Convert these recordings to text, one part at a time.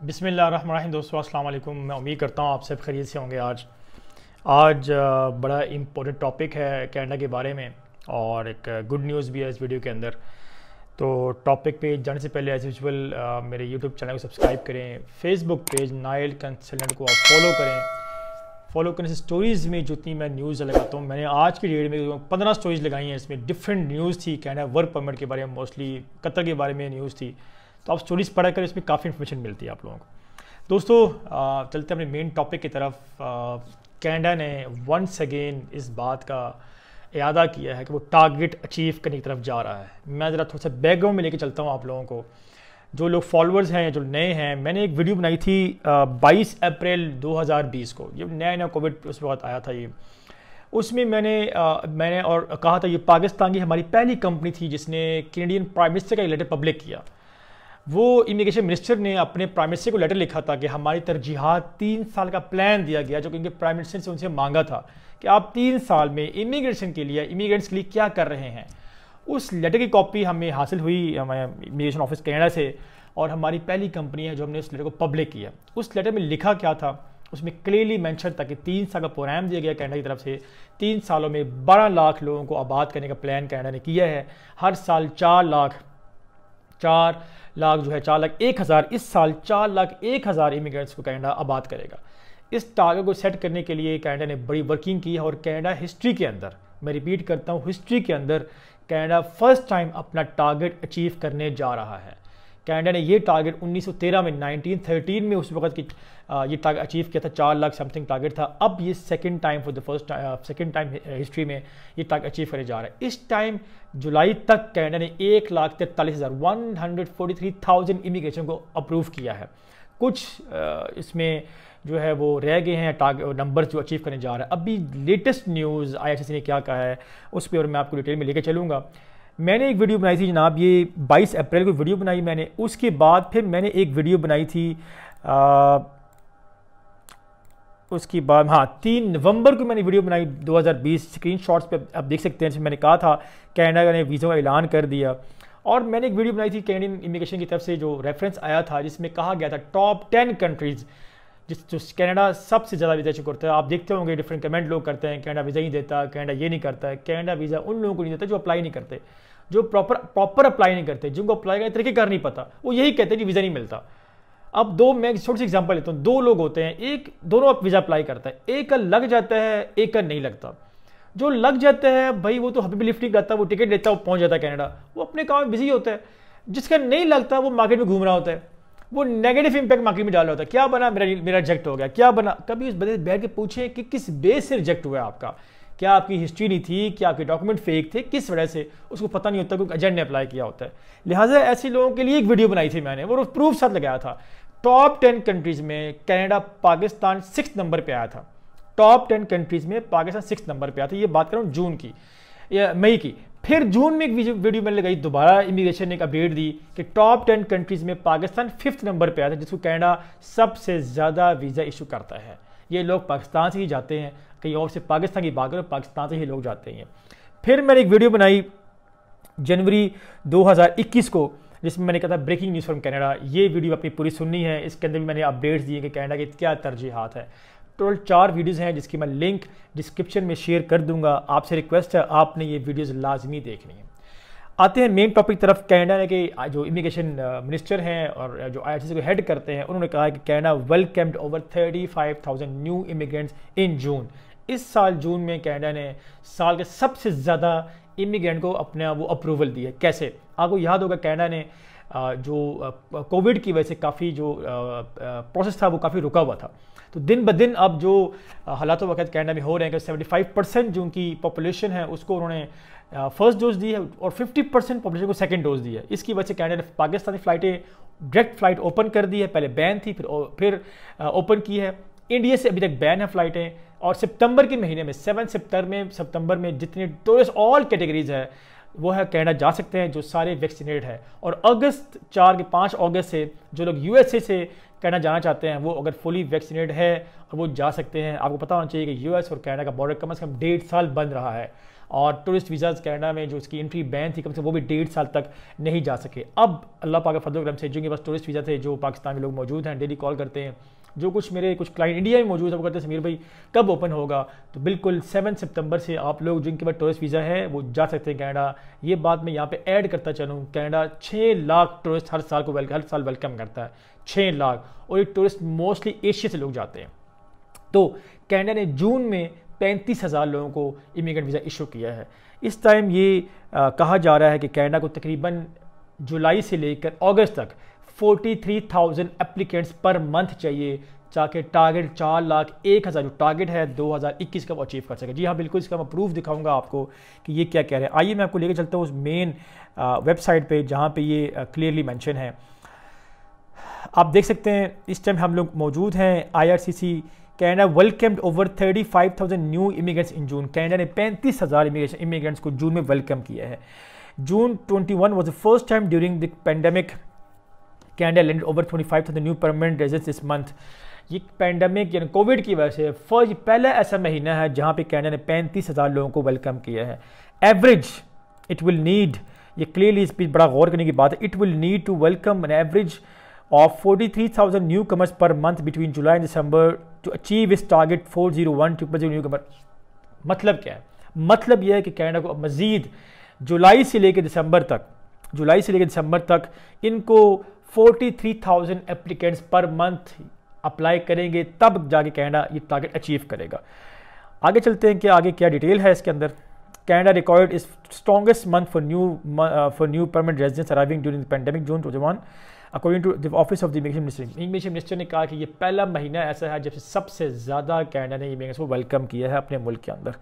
बिसमीम दोस्तों अस्सलाम मैं उम्मीद करता हूँ आप सब खरीद से होंगे आज। आज बड़ा इम्पोर्टेंट टॉपिक है कैनेडा के बारे में और एक गुड न्यूज़ भी है इस वीडियो के अंदर। तो टॉपिक पे जाने से पहले एज यूजल मेरे यूट्यूब चैनल को सब्सक्राइब करें फेसबुक पेज नाइल कंसल्टेंट को आप फॉलो करें। फॉलो करने से स्टोरीज़ में जितनी मैं न्यूज़ लगाता हूँ, मैंने आज की डेट में पंद्रह स्टोरीज लगाई हैं, इसमें डिफरेंट न्यूज़ थी कैनेडा वर्क परमिट के बारे में मोस्टली कतर के बारे में न्यूज़ थी। तो आप स्टोरीज पढ़ा कर इसमें काफ़ी इन्फॉर्मेशन मिलती है आप लोगों को। दोस्तों चलते अपने मेन टॉपिक की तरफ़। कैनेडा ने वंस अगेन इस बात का इरादा किया है कि वो टारगेट अचीव करने की तरफ़ जा रहा है। मैं ज़रा थोड़ा सा बैकग्राउंड में लेके चलता हूँ आप लोगों को। जो लोग फॉलोअर्स हैं जो नए हैं मैंने एक वीडियो बनाई थी बाईस अप्रैल 2020 को। ये नया नया कोविड उस वक्त आया था ये। उसमें मैंने आ, मैंने और कहा था ये पाकिस्तान की हमारी पहली कंपनी थी जिसने कैनेडियन प्राइम मिनिस्टर का लेटर पब्लिक किया। वो इमिग्रेशन मिनिस्टर ने अपने प्राइम मिनिस्टर को लेटर लिखा था कि हमारी तरजीहत तीन साल का प्लान दिया गया जो कि उनके प्राइम मिनिस्टर से उनसे मांगा था कि आप तीन साल में इमिग्रेशन के लिए इमिग्रेंट्स के लिए क्या कर रहे हैं। उस लेटर की कॉपी हमें हासिल हुई हमारे इमिग्रेशन ऑफ़िस कनाडा से और हमारी पहली कंपनी है जो हमने उस लेटर को पब्लिक किया। उस लेटर में लिखा क्या था? उसमें क्लियरली मैंशन था कि तीन साल का प्रोग्राम दिया गया कनाडा की तरफ़ से। तीन सालों में बारह लाख लोगों को आबाद करने का प्लान कनाडा ने किया है। हर साल चार लाख, चार लाख जो है चार लाख एक हज़ार, इस साल चार लाख एक हज़ार इमिग्रेंट्स को कनाडा आबाद करेगा। इस टारगेट को सेट करने के लिए कनाडा ने बड़ी वर्किंग की है और कनाडा हिस्ट्री के अंदर, मैं रिपीट करता हूँ हिस्ट्री के अंदर कनाडा फ़र्स्ट टाइम अपना टारगेट अचीव करने जा रहा है। कनाडा ने ये टारगेट 1913 में 1913 में उस वक्त की ये टारगेट अचीव किया था, चार लाख समथिंग टारगेट था। अब ये second time for the first second time history में ये टारगेट अचीव करने जा रहा है। इस टाइम जुलाई तक कैनेडा ने एक लाख तैंतालीस हज़ार one hundred forty three thousand immigration को अप्रूव किया है। कुछ इसमें जो है वो रह गए हैं टारगेट नंबर जो अचीव करने जा रहा है। अभी लेटेस्ट न्यूज़ आई ने क्या कहा है, उस पर और मैं आपको डिटेल में लेकर चलूँगा। मैंने एक वीडियो बनाई थी जनाब ये 22 अप्रैल को वीडियो बनाई मैंने। उसके बाद फिर मैंने एक वीडियो बनाई थी आ, उसके बाद हाँ तीन नवंबर को मैंने वीडियो बनाई 2020 स्क्रीन शॉट्स पर आप देख सकते हैं जैसे मैंने कहा था कैनेडा ने वीज़ों का ऐलान कर दिया। और मैंने एक वीडियो बनाई थी कैनेडियन इमिग्रेशन की तरफ़ से जो रेफरेंस आया था जिसमें कहा गया था टॉप टेन कंट्रीज़ जिस जो कनाडा सबसे ज़्यादा वीज़ा इशू करता है, आप देखते होंगे डिफरेंट कमेंट लोग करते हैं, कनाडा वीज़ा ही देता है कनाडा ये नहीं करता है, कनाडा वीज़ा उन लोगों को नहीं देता जो अप्लाई नहीं करते, जो प्रॉपर प्रॉपर अप्लाई नहीं करते, जिनको अप्लाई का तरीके कर नहीं पता, वो यही कहते हैं कि वीज़ा नहीं मिलता। अब दो, मैं छोटी सी एग्ज़ाम्पल लेता हूँ, दो लोग होते हैं, एक, दोनों आप वीज़ा अप्लाई करता है, एक का लग जाता है, एक का नहीं लगता। जो लग जाता है, भाई वो तो हबी लिफ्ट नहीं करता वो टिकट लेता है, वो पहुँच जाता है कनाडा, वो अपने काम में बिज़ी होता है, जिसका नहीं लगता, वो मार्केट में घूम रहा होता है। वो नेगेटिव इंपैक्ट मार्केट में डाल रहा होता है। क्या बना मेरा मेरा रिजेक्ट हो गया? क्या बना? कभी उस बंदे बैठ के पूछे कि किस बेस से रिजेक्ट हुआ आपका? क्या आपकी हिस्ट्री नहीं थी? क्या आपके डॉक्यूमेंट फेक थे? किस वजह से? उसको पता नहीं होता क्योंकि एजेंट ने अप्लाई किया होता है। लिहाजा ऐसे लोगों के लिए एक वीडियो बनाई थी मैंने। वो प्रूफ साथ लगाया था। टॉप टेन कंट्रीज़ में कनाडा पाकिस्तान सिक्स नंबर पर आया था। टॉप टेन कंट्रीज़ में पाकिस्तान सिक्स नंबर पर आया था। ये बात कर रहा हूँ जून की मई की। फिर जून में एक वीडियो मैंने लगाई, दोबारा इमिग्रेशन ने एक अपडेट दी कि टॉप टेन कंट्रीज़ में पाकिस्तान फिफ्थ नंबर पे आया था जिसको कनाडा सबसे ज़्यादा वीज़ा इशू करता है। ये लोग पाकिस्तान से ही जाते हैं, कहीं और से पाकिस्तान की बात करो, पाकिस्तान से ही लोग जाते हैं। फिर मैंने एक वीडियो बनाई जनवरी 2021 को, जिसमें मैंने कहा था ब्रेकिंग न्यूज़ फ्रॉम कनाडा। ये वीडियो अपनी पूरी सुननी है, इसके अंदर भी मैंने अपडेट्स दिए कि कनाडा के क्या तरजीहत है। टोटल चार वीडियोज़ हैं जिसकी मैं लिंक डिस्क्रिप्शन में शेयर कर दूँगा। आपसे रिक्वेस्ट है, आपने ये वीडियोज़ लाजमी देखनी है। आते हैं मेन टॉपिक तरफ़। कैनेडा ने कि जो इमिग्रेशन मिनिस्टर हैं और जो आई को हेड करते हैं, उन्होंने कहा कि Canada welcomed over thirty five thousand new immigrants in June. इस साल जून में कैनेडा ने साल के सबसे ज़्यादा इमिग्रेंट को अपना वो अप्रूवल दिया कैसे? आपको याद होगा कैनेडा ने जो कोविड की वजह से काफ़ी जो प्रोसेस था वो काफ़ी रुका हुआ था। तो दिन ब दिन अब जो हालात वक्त कैनेडा में हो रहे हैं कि 75 परसेंट जो उनकी पॉपुलेशन है, उसको उन्होंने फ़र्स्ट डोज दी है और 50 परसेंट पॉपुलेशन को सेकेंड डोज दी है। इसकी वजह से कैनेडा ने पाकिस्तानी फ़्लाइटें डायरेक्ट फ़्लाइट ओपन कर दी है। पहले बैन थी, फिर फिर ओपन की है। इंडिया से अभी तक बैन है फ़्लाइटें और सितंबर के महीने में सेवन सितंबर में सितंबर में जितने टूरिस्ट ऑल कैटेगरीज है, वो है कनाडा जा सकते हैं, जो सारे वैक्सीनेट है। और अगस्त चार के पाँच अगस्त से, जो लोग यूएसए से कनाडा जाना चाहते हैं, वो अगर फुली वैक्सीनेट है और वो जा सकते हैं, आपको पता होना चाहिए कि यूएस और कनाडा का बॉर्डर कम अज़ कम डेढ़ साल बंद रहा है। और टूरिस्ट वीज़ाज कनाडा में जो उसकी एंट्री बैन थी, कम से वो भी डेढ़ साल तक नहीं जा सके। अब अल्लाह पाक फजल से जिनके पास टूरिस्ट वीज़ा थे, जो पाकिस्तान में लोग मौजूद हैं डेली कॉल करते हैं जो कुछ मेरे कुछ क्लाइंट इंडिया में मौजूद है वो कहते हैं समीर भाई कब ओपन होगा? तो बिल्कुल सेवन सितंबर से आप लोग जिनके पास टूरिस्ट वीज़ा है वो जा सकते हैं कैनेडा ये बात मैं यहाँ पे ऐड करता चलूँ कैनेडा छः लाख टूरिस्ट हर साल को वेल हर साल वेलकम करता है। छः लाख। और ये टूरिस्ट मोस्टली एशिया से लोग जाते हैं। तो कैनेडा ने जून में पैंतीस हज़ार लोगों को इमिग्रेंट वीज़ा इशू किया है। इस टाइम ये आ, कहा जा रहा है कि कैनेडा को तकरीबन जुलाई से लेकर अगस्त तक 43,000 एप्लीकेंट्स पर मंथ चाहिए ताकि टारगेट चार लाख एक हज़ार जो टारगेट है 2021 का वो अचीव कर सके। जी हाँ बिल्कुल इसका मैं प्रूफ दिखाऊँगा आपको कि ये क्या कह रहे हैं। आइए मैं आपको लेकर चलता हूँ उस मेन वेबसाइट पे जहाँ पे ये क्लियरली मेंशन है। आप देख सकते हैं इस टाइम हम लोग मौजूद हैं IRCC Canada welcomed over 35,000 new immigrants in June Canada ने पैंतीस हज़ार इमिग्रेंट्स को जून में वेलकम किया है। June 21 was the first time during the pandemic Canada land over 25,000 new permanent residents this month ये पैंडमिक यानी कोविड की वजह से फ़र्स्ट पहला ऐसा महीना है जहाँ पे कैनेडा ने पैंतीस हज़ार लोगों को वेलकम किया है। एवरेज इट विल नीड ये क्लियरली इस पर बड़ा गौर करने की बात है it will need to welcome an average of 43,000 newcomers per month between July and December to achieve इस target 401 triple zero newcomer मतलब क्या है? मतलब यह है कि कैनेडा को मज़ीद जुलाई से लेकर दिसंबर तक जुलाई से लेकर दिसंबर तक इनको 43,000 एप्लीकेंट्स पर मंथ अप्लाई करेंगे तब जाके कैनेडा ये टारगेट अचीव करेगा। आगे चलते हैं कि आगे क्या डिटेल है इसके अंदर। Canada record is strongest month for new for new permanent residents arriving during the pandemic June two one according to the office of the immigration minister immigration minister ने कहा कि ये पहला महीना ऐसा है जब से सबसे ज़्यादा कैनेडा ने इमिग्रेंट्स को वेलकम किया है अपने मुल्क के अंदर।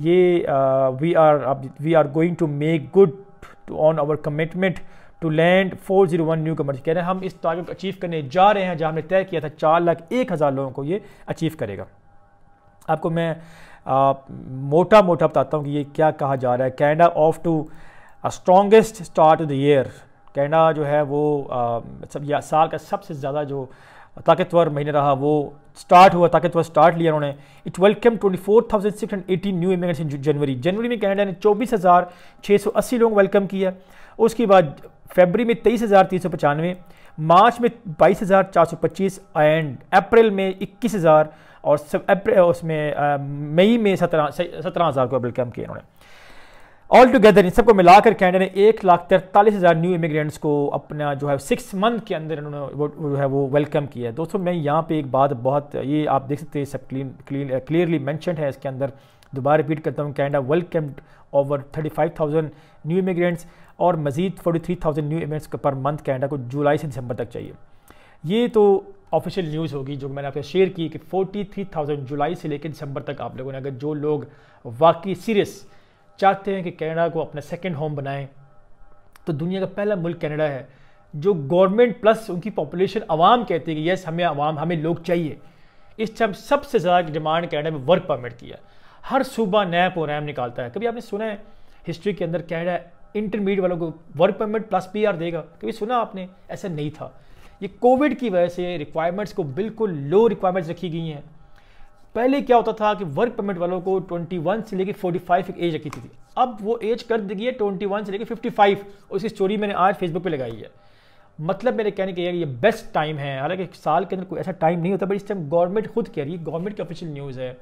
ये we are we are going to make good to on our commitment to land 401 newcomers कह रहे हैं हम इस टारगेट को अचीव करने जा रहे हैं जहाँ हमने तय किया था चार लाख एक हज़ार लोगों को ये अचीव करेगा। आपको मैं आ, मोटा मोटा बताता हूँ कि ये क्या कहा जा रहा है। Canada off to strongest start of the year Canada जो है वो आ, सब या साल का सबसे ज़्यादा जो ताकतवर महीने रहा वो स्टार्ट हुआ ताकतवर स्टार्ट लिया उन्होंने। It welcome twenty four thousand six hundred eighteen new immigrants in January जनवरी में कैनेडा ने चौबीस हज़ार छः सौ अस्सी लोग वेलकम किया। उसके बाद फेबरी में तेईस हज़ार तीन सौ पचानवे, मार्च में बाईस हज़ार चार सौ पच्चीस एंड अप्रैल में इक्कीस हज़ार और सब अप्रैल उसमें मई में सत्रह सत्रह हज़ार को वेलकम किया उन्होंने ऑल टुगेदर इन सबको मिलाकर कैनेडा ने एक लाख तैंतालीस हज़ार न्यू इमिग्रेंट्स को अपना जो है सिक्स मंथ के अंदर उन्होंने जो है वो वेलकम किया है। दोस्तों, मैं यहाँ पे एक बात बहुत ये आप देख सकते हैं, सब क्लीन क्लीन क्लियरली मैंशन है इसके अंदर। दोबारा रिपीट करता हूँ Canada welcomed over thirty five thousand new immigrants और मजीद forty three thousand new immigrants per month Canada को जुलाई से दिसंबर तक चाहिए। ये तो ऑफिशियल न्यूज़ होगी जो मैंने आपसे शेयर की कि फोर्टी थ्री थाउज़ेंड जुलाई से लेकर दिसंबर तक आप लोगों ने, अगर जो लोग वाकई सीरियस चाहते हैं कि कनाडा को अपना सेकेंड होम बनाएँ तो दुनिया का पहला मुल्क कनाडा है, जो गवर्नमेंट प्लस उनकी पॉपुलेशन आवाम कहती है कि यस हमें आवाम, हमें लोग चाहिए। इस टाइम सबसे ज़्यादा डिमांड कनाडा में वर्क परमिट की है। हर सुबह नया प्रोग्राम निकालता है। कभी आपने सुना है हिस्ट्री के अंदर कनाडा इंटरमीडिएट वालों को वर्क परमिट प्लस पीआर देगा? कभी सुना आपने? ऐसा नहीं था। ये कोविड की वजह से रिक्वायरमेंट्स को बिल्कुल लो रिक्वायरमेंट्स रखी गई हैं। पहले क्या होता था कि वर्क परमिट वालों को 21 से लेकर 45 एक एज रखी थी। अब वो एज कर दी है 21 से लेकर 55 और इसकी स्टोरी मैंने आज फेसबुक पे लगाई है। मतलब मेरे कहने के ये बेस्ट टाइम है। हालाँकि साल के अंदर कोई ऐसा टाइम नहीं होता बट इस टाइम गवर्नमेंट खुद कह रही है गवर्नमेंट की ऑफिशियल न्यूज़ है।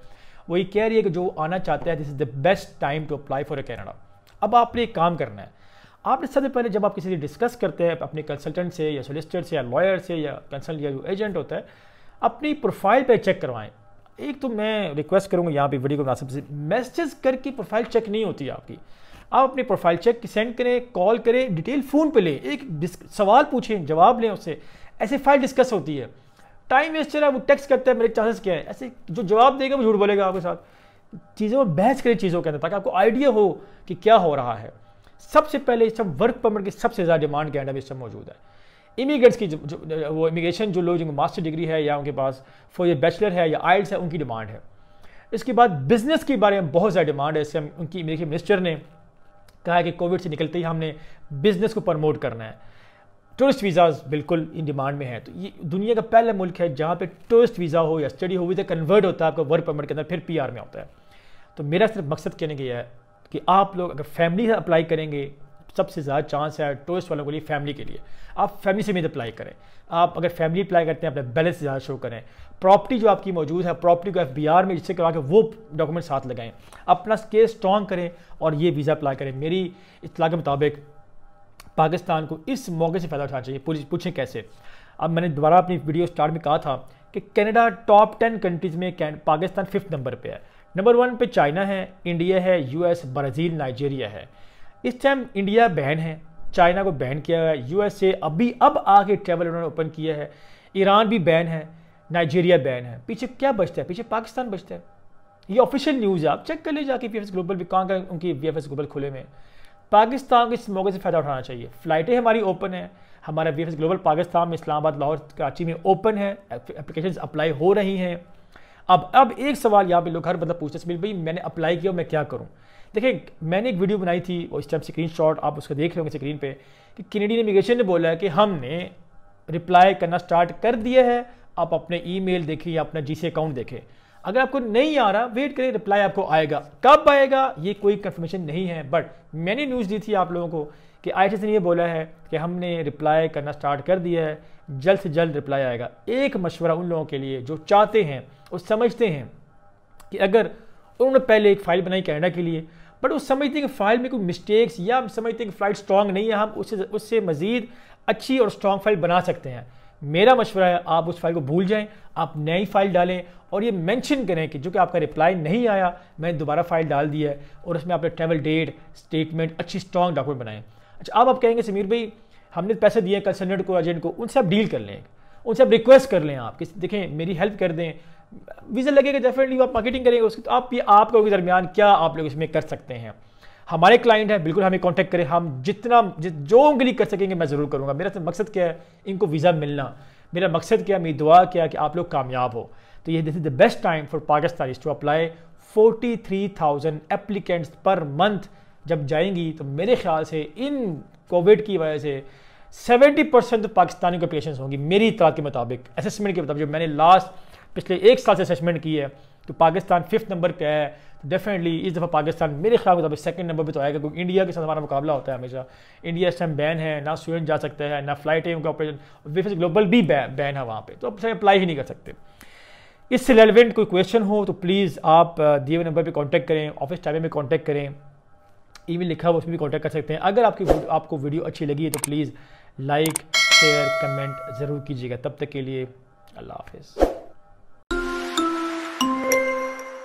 वो ये कह रही है कि जो आना चाहता है this is the best time to apply for a Canada अब आपने एक काम करना है। आपने सबसे पहले जब आप किसी से डिस्कस करते हैं, अपने कंसल्टेंट से या सोलिसिटर से या लॉयर से या कंसल्ट या जो एजेंट होता है, अपनी प्रोफ़ाइल पर चेक करवाएँ। एक तो मैं रिक्वेस्ट करूँगा यहाँ पे वीडियो को मुनासिब से। मैसेज करके प्रोफ़ाइल चेक नहीं होती आपकी। आप अपनी प्रोफ़ाइल चेक सेंड करें कॉल करें डिटेल फ़ोन पे लें। एक सवाल पूछें, जवाब लें उससे। ऐसे फ़ाइल डिस्कस होती है। टाइम वेस्ट चला, वो टेक्स्ट करते हैं, मेरे चांसेस क्या है? ऐसे जो जवाब देगा, वो झूठ बोलेगा आपके साथ। चीज़ों में बहस करें चीज़ों के अंदर, ताकि आपको आइडिया हो कि क्या हो रहा है। सबसे पहले इस सब वर्क परमिट की सबसे ज़्यादा डिमांड कैनेडा में इस समय मौजूद है। इमिग्रेंट्स की वो इमिग्रेशन जो लोग जिनको मास्टर डिग्री है या उनके पास फॉर ये बैचलर है या आइल्स है, उनकी डिमांड है। इसके बाद बिज़नेस के बारे में बहुत ज़्यादा डिमांड है। इससे उनकी इमिग्रेशन मिनिस्टर ने कहा है कि कोविड से निकलते ही हमने बिज़नेस को प्रमोट करना है। टूरिस्ट वीज़ाज बिल्कुल इन डिमांड में है। तो ये दुनिया का पहला मुल्क है जहाँ पे टूरिस्ट वीज़ा हो या स्टडी हो, वीज़ा कन्वर्ट होता है आपका वर्क परमिट के अंदर, फिर पीआर में होता है। तो मेरा सिर्फ़ मकसद कहने का यह है कि आप लोग अगर फैमिली से अप्लाई करेंगे, सबसे ज़्यादा चांस है टूरिस्ट वालों के लिए फैमिली के लिए। आप फैमिली समेत अप्लाई करें। आप अगर फैमिली अप्लाई करते हैं, अपने बैलेंस ज़्यादा शो करें। प्रॉपर्टी जो आपकी मौजूद है प्रॉपर्टी को एफ़ में जिससे करवा के वो डॉक्यूमेंट साथ लगाएँ। अपना केस स्ट्रॉन्ग करें और ये वीज़ा अप्लाई करें। मेरी इतला के मुताबिक पाकिस्तान को इस मौके से फ़ायदा उठाना चाहिए। पूछें कैसे? अब मैंने दोबारा अपनी वीडियो स्टार्ट में कहा था कि कनाडा टॉप टेन कंट्रीज़ में पाकिस्तान फिफ्थ नंबर पे है। नंबर वन पे चाइना है, इंडिया है, यूएस, ब्राज़ील, नाइजीरिया है। इस टाइम इंडिया बैन है, चाइना को बैन किया है, यूएसए अभी अब आके ट्रैवल उन्होंने ओपन किया है। ईरान भी बैन है, नाइजीरिया बैन है। पीछे क्या बचता है? पीछे पाकिस्तान बचता है। ये ऑफिशियल न्यूज़ है, आप चेक कर लीजिए वी ग्लोबल भी कहाँ उनकी वीएफएस ग्लोबल खुले में। पाकिस्तान को इस मौके से फ़ायदा उठाना चाहिए। फ़्लाइटें हमारी ओपन है। हमारा वी ग्लोबल पाकिस्तान में इस्लामाबाद, लाहौर, कराची में ओपन है। एप्लीकेशन अप्लाई हो रही हैं। अब अब एक सवाल यहाँ पे लोग हर बंदा पूछते हैं भाई, मैंने अप्लाई किया मैं क्या करूँ? देखिए, मैंने एक वीडियो बनाई थी और इस टाइम स्क्रीन आप उसको देख रहे होंगे स्क्रीन पे, कि कैनेडियन इमिग्रेशन ने बोला है कि हमने रिप्लाई करना स्टार्ट कर दिया है। आप अपने ईमेल देखें या अपना जीसी अकाउंट देखें। अगर आपको नहीं आ रहा वेट करें रिप्लाई आपको आएगा। कब आएगा, ये कोई कंफर्मेशन नहीं है बट मैंने न्यूज़ दी थी आप लोगों को कि आई ने ये बोला है कि हमने रिप्लाई करना स्टार्ट कर दिया है, जल्द से जल्द रिप्लाई आएगा। एक मशवरा उन लोगों के लिए जो चाहते हैं और समझते हैं कि अगर उन्होंने पहले एक फ़ाइल बनाई कैनेडा के लिए बट वो समझते हैं कि फ़ाइल में कोई मिस्टेक्स या हम समझते हैं कि फ़्लाइट स्ट्रॉन्ग नहीं है, हम उससे उससे मज़ीद अच्छी और स्ट्रॉन्ग फ़ाइल बना सकते हैं। मेरा मशवरा है, आप उस फ़ाइल को भूल जाएँ, आप नई फ़ाइल डालें और ये मेंशन करें कि जो कि आपका रिप्लाई नहीं आया, मैंने दोबारा फ़ाइल डाल दी है और उसमें आपने ट्रैवल डेट स्टेटमेंट अच्छी स्ट्रॉन्ग डॉक्यूमेंट बनाएँ अच्छा अब आप कहेंगे, समीर भाई, हमने पैसे दिए कंसल्टेंट को एजेंट को, उनसे आप डील कर लें उनसे आप रिक्वेस्ट कर लें आप कि देखें, मेरी हेल्प कर दें। वीज़ा लगेगा डेफिनेटली आप मार्केटिंग करेंगे, उसकी तो आप, ये आप लोगों के दरमियान क्या आप लोग इसमें कर सकते हैं? हमारे क्लाइंट हैं, बिल्कुल हमें कांटेक्ट करें। हम जितना, जित, जो उंगली कर सकेंगे, मैं ज़रूर करूँगा। मेरा तो मकसद क्या है? इनको वीज़ा मिलना। मेरा मकसद क्या मेरी दुआ क्या कि आप लोग कामयाब हो? तो ये this is the best time for Pakistan to apply forty three thousand applicants per month जब जाएँगी तो मेरे ख्याल से इन कोविड की वजह से सेवेंटी परसेंट तो पाकिस्तानी को पेशेंस होंगी, मेरी इतला के मुताबिक। असेसमेंट के मुताबिक, जो मैंने लास्ट पिछले एक साल से असेसमेंट की है तो पाकिस्तान फिफ्थ नंबर पे है। डेफिनेटली इस दफ़ा पाकिस्तान मेरे ख्याल मुताबिक सेकंड नंबर पे तो आएगा, क्योंकि इंडिया के साथ हमारा मुकाबला होता है हमेशा। इंडिया इस टाइम बैन है, ना स्टूडेंट जा सकते हैं, ना फ़्लाइट है, उनका ऑपरेशन विफिस ग्लोबल भी बैन है वहाँ पर तो अब अप्लाई ही नहीं कर सकते। इससे रेलिवेंट कोई क्वेश्चन हो तो प्लीज़ आप दिए हुए नंबर पर कॉन्टैक्ट करें ऑफ़िस टाइम में कॉन्टैक्ट करें। ईमेल लिखा हुआ, उसमें भी कॉन्टैक्ट कर सकते हैं। अगर आपकी आपको वीडियो अच्छी लगी है तो प्लीज़ लाइक शेयर कमेंट ज़रूर कीजिएगा। तब तक के लिए, अल्लाह हाफिज़।